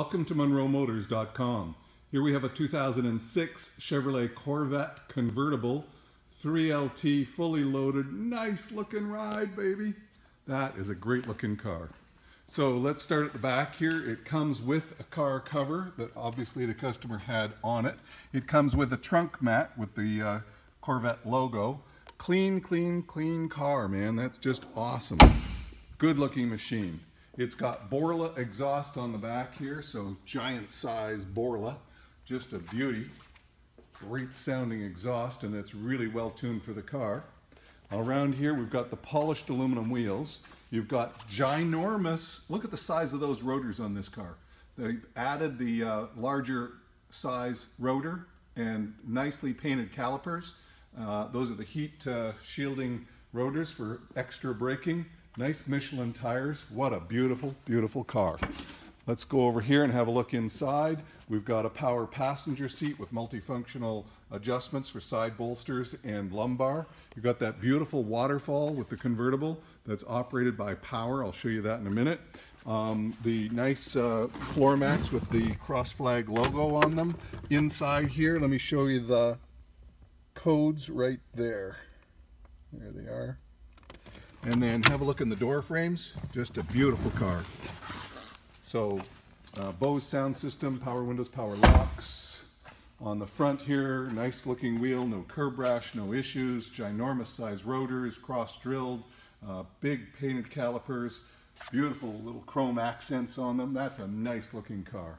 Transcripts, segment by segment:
Welcome to MunroMotors.com. Here we have a 2006 Chevrolet Corvette convertible, 3LT, fully loaded, nice looking ride, baby. That is a great looking car. So let's start at the back here. It comes with a car cover that obviously the customer had on it. It comes with a trunk mat with the uh, Corvette logo. Clean, clean, clean car, man. That's just awesome. Good looking machine. It's got Borla exhaust on the back here, so giant size Borla, just a beauty. Great sounding exhaust, and it's really well tuned for the car. Around here, we've got the polished aluminum wheels. You've got ginormous, look at the size of those rotors on this car. They've added the uh, larger size rotor and nicely painted calipers. Uh, those are the heat uh, shielding rotors for extra braking. Nice Michelin tires. What a beautiful, beautiful car. Let's go over here and have a look inside. We've got a power passenger seat with multifunctional adjustments for side bolsters and lumbar. You've got that beautiful waterfall with the convertible that's operated by power. I'll show you that in a minute. Um, the nice uh, floor mats with the cross flag logo on them. Inside here, let me show you the codes right there. There they are. And then have a look in the door frames. Just a beautiful car. So uh, Bose sound system, power windows, power locks. On the front here, nice looking wheel, no curb rash, no issues, ginormous size rotors, cross drilled, uh, big painted calipers, beautiful little chrome accents on them. That's a nice looking car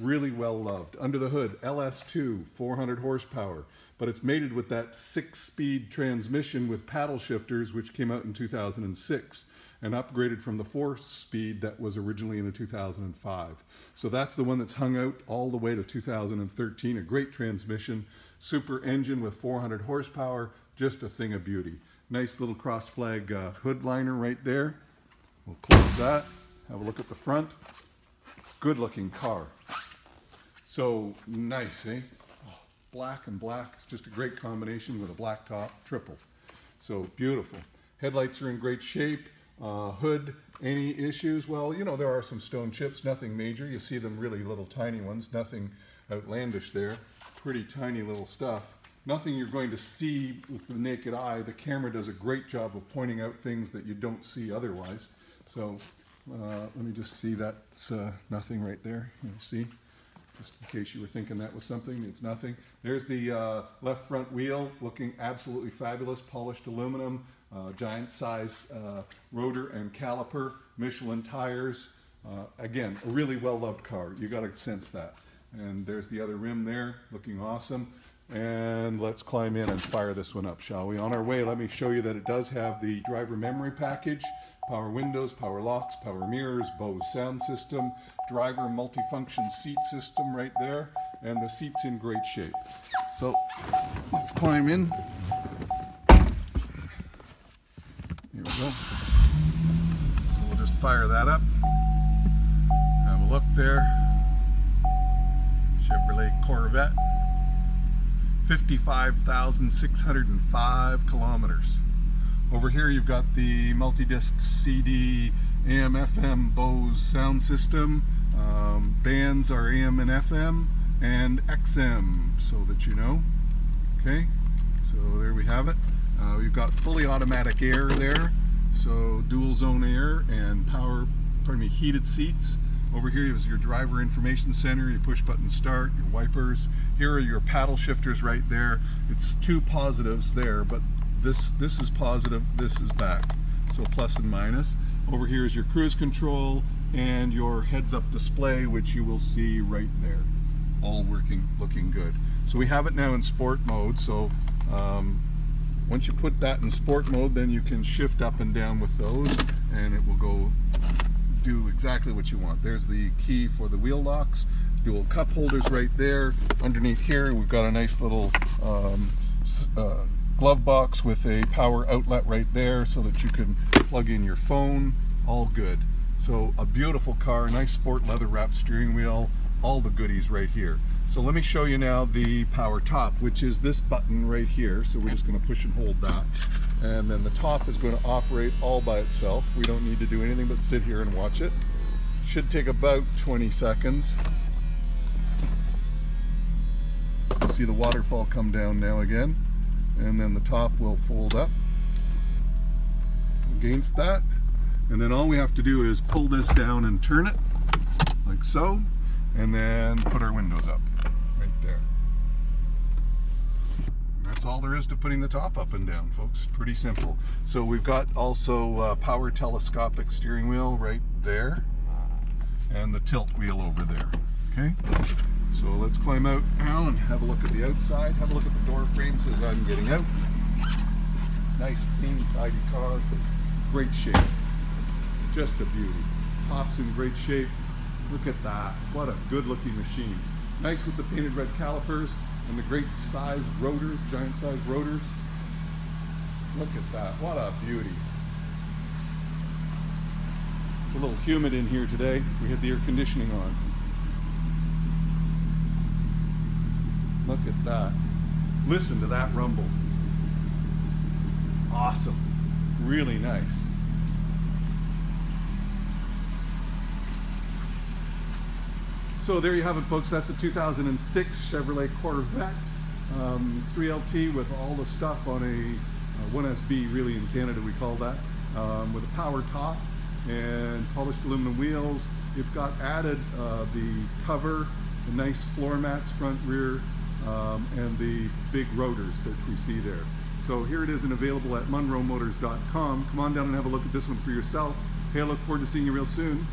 really well loved. Under the hood, LS2, 400 horsepower, but it's mated with that six-speed transmission with paddle shifters, which came out in 2006 and upgraded from the four-speed that was originally in the 2005. So that's the one that's hung out all the way to 2013. A great transmission, super engine with 400 horsepower, just a thing of beauty. Nice little cross flag uh, hood liner right there. We'll close that, have a look at the front. Good looking car. So nice, eh? Oh, black and black. It's just a great combination with a black top triple. So beautiful. Headlights are in great shape. Uh, hood, any issues? Well, you know, there are some stone chips, nothing major. You see them really little tiny ones, nothing outlandish there. Pretty tiny little stuff. Nothing you're going to see with the naked eye. The camera does a great job of pointing out things that you don't see otherwise. So uh, let me just see that's uh, nothing right there. You see? Just in case you were thinking that was something, it's nothing. There's the uh, left front wheel looking absolutely fabulous, polished aluminum, uh, giant size uh, rotor and caliper, Michelin tires. Uh, again, a really well loved car. You got to sense that. And there's the other rim there, looking awesome. And let's climb in and fire this one up, shall we? On our way, let me show you that it does have the driver memory package power windows, power locks, power mirrors, Bose sound system, driver multifunction seat system right there, and the seat's in great shape. So let's climb in. Here we go. We'll just fire that up. Have a look there. Chevrolet Corvette. 55,605 kilometers. Over here you've got the multi-disc CD AM FM Bose sound system. Um, bands are AM and FM and XM so that you know. Okay, so there we have it. Uh, we've got fully automatic air there, so dual zone air and power, pardon me, heated seats. Over here is your driver information center, your push button start, your wipers. Here are your paddle shifters right there. It's two positives there, but this this is positive, this is back. So plus and minus. Over here is your cruise control and your heads up display, which you will see right there. All working, looking good. So we have it now in sport mode. So um, once you put that in sport mode, then you can shift up and down with those and it will go do exactly what you want. There's the key for the wheel locks, dual cup holders right there. Underneath here, we've got a nice little um, uh, glove box with a power outlet right there so that you can plug in your phone. All good. So a beautiful car nice sport leather wrapped steering wheel all the goodies right here. So let me show you now the power top which is this button right here. So we're just going to push and hold that. And then the top is going to operate all by itself. We don't need to do anything but sit here and watch it. Should take about 20 seconds. See the waterfall come down now again. And then the top will fold up against that. And then all we have to do is pull this down and turn it like so. And then put our windows up right there. That's all there is to putting the top up and down, folks. Pretty simple. So we've got also power telescopic steering wheel right there and the tilt wheel over there. Okay, so let's climb out now and have a look at the outside. Have a look at the door frames as I'm getting out. Nice, clean, tidy car. Great shape. Just a beauty. Top's in great shape. Look at that. What a good looking machine. Nice with the painted red calipers and the great size rotors, giant size rotors. Look at that. What a beauty. It's a little humid in here today. We had the air conditioning on. Look at that. Listen to that rumble. Awesome. Really nice. So there you have it, folks. That's a 2006 Chevrolet Corvette um, 3LT with all the stuff on a uh, 1SB, really in Canada we call that, um, with a power top and polished aluminum wheels. It's got added uh, the cover, the nice floor mats front, rear, um, and the big rotors that we see there. So here it is and available at munromotors.com. Come on down and have a look at this one for yourself. Hey, I look forward to seeing you real soon.